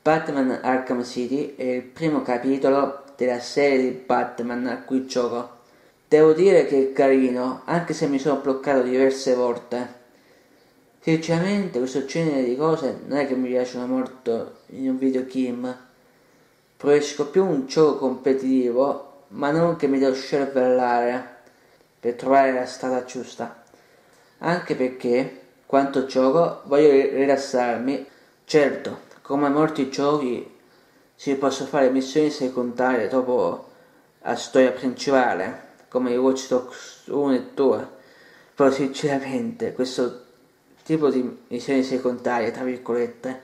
Batman Arkham City è il primo capitolo della serie di Batman a cui gioco. Devo dire che è carino, anche se mi sono bloccato diverse volte. Sinceramente questo genere di cose non è che mi piacciono molto in un videogame. Preferisco più un gioco competitivo, ma non che mi devo scervellare per trovare la strada giusta. Anche perché, quanto gioco, voglio rilassarmi. Certo, come molti giochi si possono fare missioni secondarie dopo la storia principale, come i Watch Dogs 1 e 2. Però sinceramente questo tipo di missioni secondarie, tra virgolette,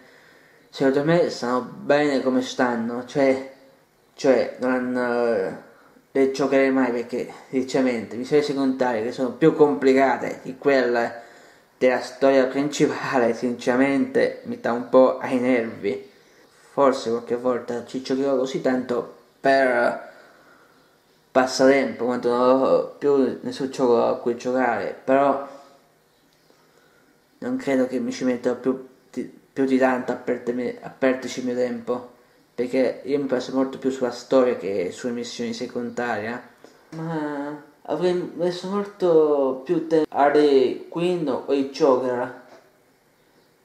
secondo me stanno bene come stanno, cioè, cioè non uh, le giocherei mai perché sinceramente missioni secondarie che sono più complicate di quelle della storia principale sinceramente mi dà un po' ai nervi. Forse qualche volta ci giocherò così tanto per passatempo quando non ho più nessun gioco a cui giocare però non credo che mi ci metta più di, più di tanto a, perdermi, a perderci il mio tempo perché io mi passo molto più sulla storia che sulle missioni secondarie ma avrei messo molto più tempo a Harley Quinn o i Joker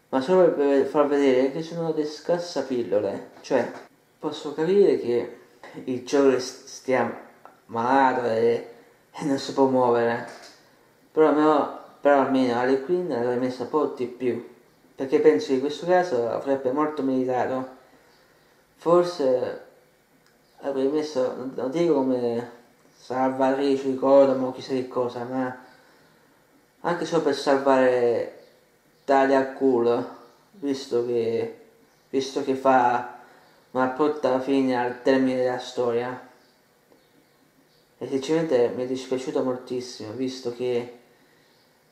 ma solo per far vedere che sono delle scassapillole cioè posso capire che il Joker stia malato e, e non si può muovere. Però, però, però almeno Harley Quinn l'avrei messa un po' di più. Perché penso che in questo caso avrebbe molto meritato. Forse avrei messo non dico come salvatrice di Kodama o chissà che cosa, ma anche solo per salvare Talia al culo, visto che, visto che fa una brutta fine al termine della storia. E sinceramente mi è dispiaciuto moltissimo, visto che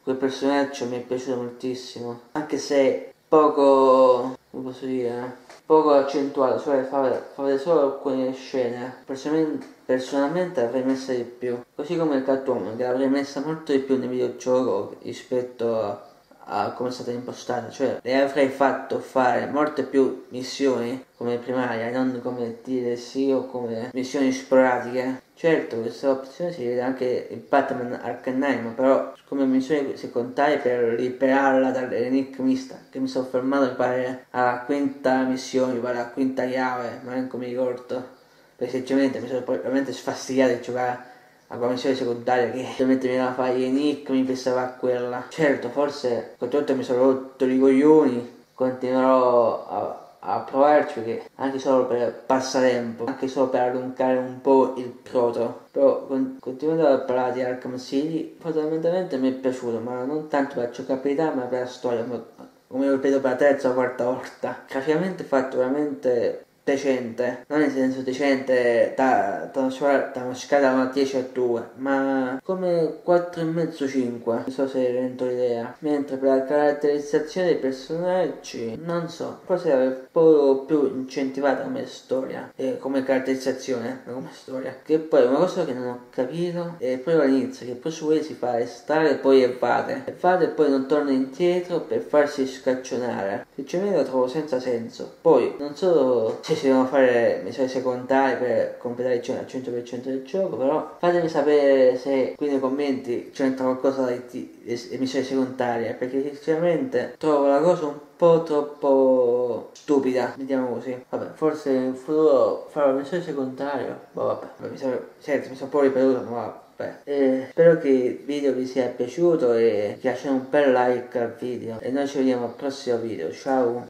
quel personaggio mi è piaciuto moltissimo, anche se poco, come posso dire, poco accentuato, cioè fare, fare solo alcune scene. Personalmente, personalmente avrei messa di più. Così come il Catwoman, che l'avrei messa molto di più nel videogioco rispetto a, a come è stata impostata. Cioè, le avrei fatto fare molte più missioni come primaria, non come DLC o come missioni sporadiche. Certo, questa opzione si vede anche in Batman Arcanine, però come missione secondaria per liberarla dall'enigmista, che mi sono fermato mi pare alla quinta missione, mi pare alla quinta chiave, ma neanche mi ricordo. Perché sinceramente mi sono veramente sfastidiato di giocare a quella missione secondaria che ovviamente mi doveva fare gli enigmi, pensavo a quella. Certo, forse con tutto mi sono rotto i coglioni, continuerò a a provarci perché anche solo per passatempo, anche solo per allungare un po' il proto. Però con, continuando a parlare di Arkham City, fondamentalmente mi è piaciuto, ma non tanto per la giocabilità ma per la storia, come ripeto per la terza o quarta volta. Graficamente fatto veramente decente, non nel senso decente da, da, da una scala da una 10 a 2, ma come 4,5-5, non so se rendo l'idea. Mentre per la caratterizzazione dei personaggi, non so, forse è un po' più incentivata come storia, e come caratterizzazione, non come storia. Che poi una cosa che non ho capito è proprio all'inizio, che poi su si fa restare e poi evade. Evade e poi non torna indietro per farsi scaccionare. Sinceramente lo trovo senza senso. Poi, non solo se si devono fare missioni secondarie per completare il 100% del gioco, però fatemi sapere se qui nei commenti c'entra qualcosa di missioni secondarie, perché sinceramente trovo la cosa un po' troppo stupida, diciamo così. Vabbè, forse in futuro farò una missione secondaria, boh, vabbè, mi sono, senti, mi sono un po' ripetuto, ma vabbè. Eh, spero che il video vi sia piaciuto e lasciate un bel like al video e noi ci vediamo al prossimo video, ciao!